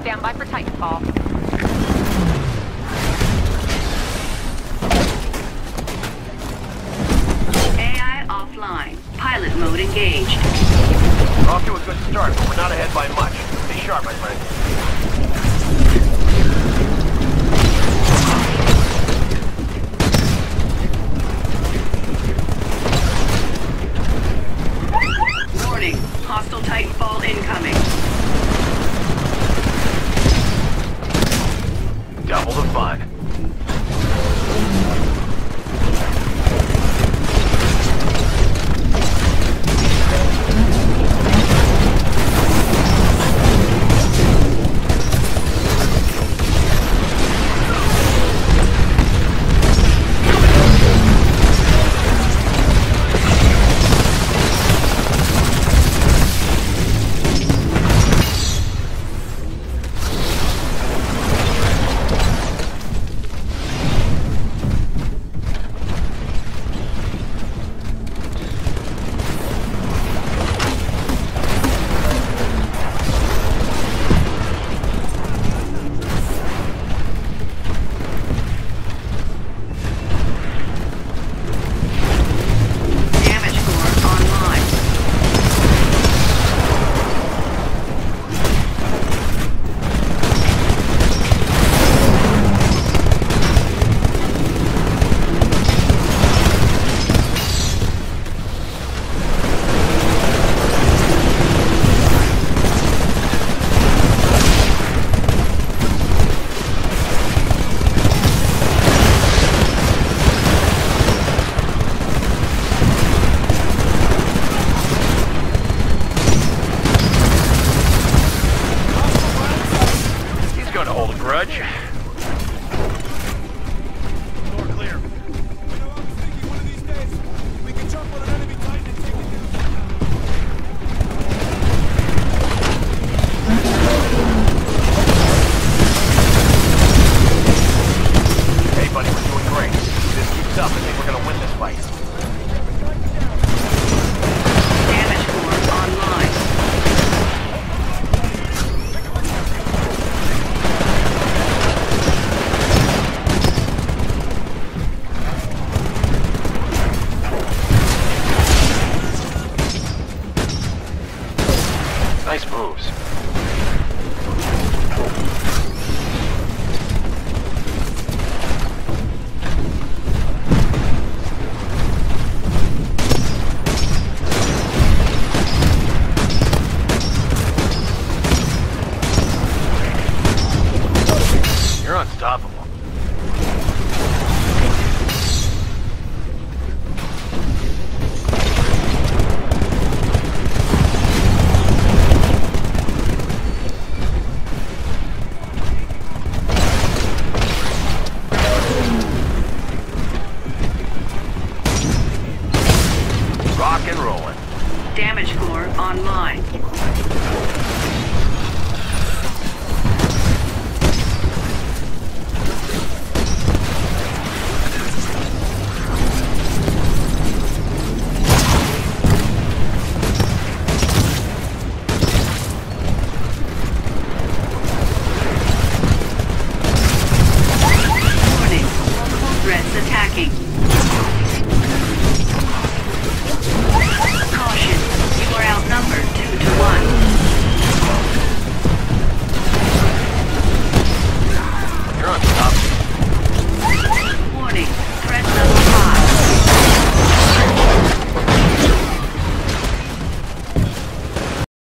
Stand by for Titanfall. AI offline. Pilot mode engaged. Off to a good start, but we're not ahead by much. Stay sharp, my friend. Gonna win this fight. Damage core online. Nice moves. Rock and rolling. Damage core online.